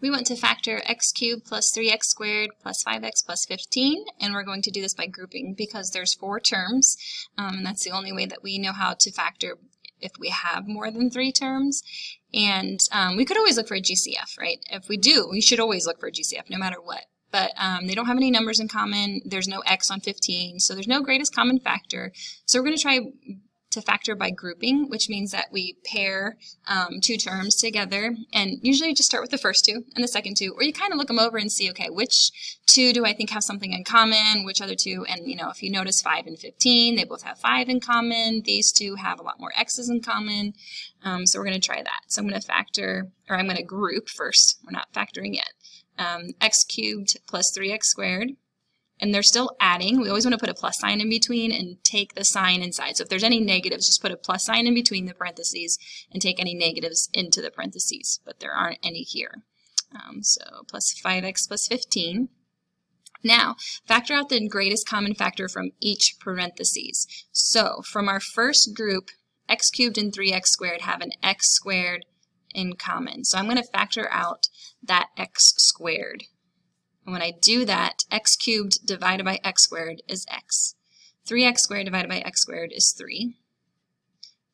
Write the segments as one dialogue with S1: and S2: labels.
S1: We want to factor x cubed plus 3x squared plus 5x plus 15, and we're going to do this by grouping because there's four terms, um, and that's the only way that we know how to factor if we have more than three terms. And um, we could always look for a GCF, right? If we do, we should always look for a GCF no matter what. But um, they don't have any numbers in common. There's no x on 15, so there's no greatest common factor. So we're going to try to factor by grouping, which means that we pair um, two terms together and usually you just start with the first two and the second two, or you kind of look them over and see, okay, which two do I think have something in common, which other two, and you know, if you notice 5 and 15, they both have 5 in common. These two have a lot more x's in common, um, so we're going to try that. So I'm going to factor, or I'm going to group first. We're not factoring yet. Um, x cubed plus 3x squared and they're still adding. We always want to put a plus sign in between and take the sign inside. So if there's any negatives, just put a plus sign in between the parentheses and take any negatives into the parentheses, but there aren't any here. Um, so plus 5x plus 15. Now, factor out the greatest common factor from each parentheses. So from our first group, x cubed and 3x squared have an x squared in common. So I'm going to factor out that x squared. And when I do that, x cubed divided by x squared is x. 3x squared divided by x squared is 3.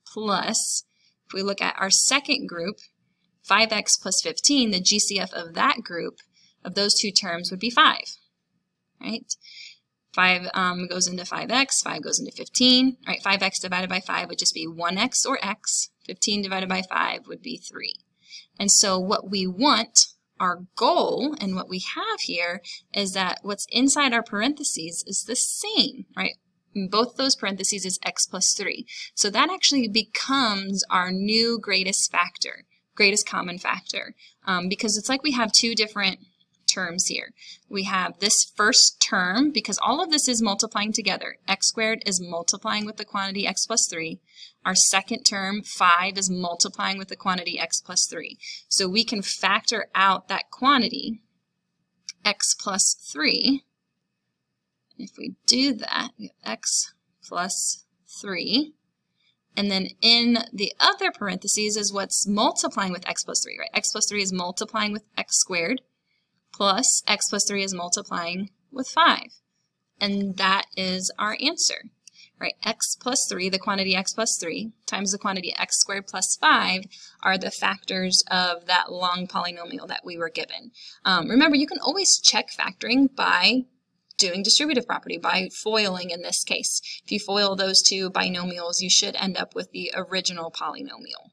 S1: Plus, if we look at our second group, 5x plus 15, the GCF of that group, of those two terms, would be 5. Right? 5 um, goes into 5x, 5 goes into 15. Right? 5x divided by 5 would just be 1x or x. 15 divided by 5 would be 3. And so what we want our goal and what we have here is that what's inside our parentheses is the same, right? Both those parentheses is x plus 3. So that actually becomes our new greatest factor, greatest common factor, um, because it's like we have two different terms here. We have this first term, because all of this is multiplying together. x squared is multiplying with the quantity x plus 3. Our second term, 5, is multiplying with the quantity x plus 3. So we can factor out that quantity, x plus 3. If we do that, we have x plus 3. And then in the other parentheses is what's multiplying with x plus 3, right? x plus 3 is multiplying with x squared plus x plus 3 is multiplying with 5. And that is our answer. Right, x plus 3, the quantity x plus 3, times the quantity x squared plus 5 are the factors of that long polynomial that we were given. Um, remember, you can always check factoring by doing distributive property, by FOILing in this case. If you FOIL those two binomials, you should end up with the original polynomial.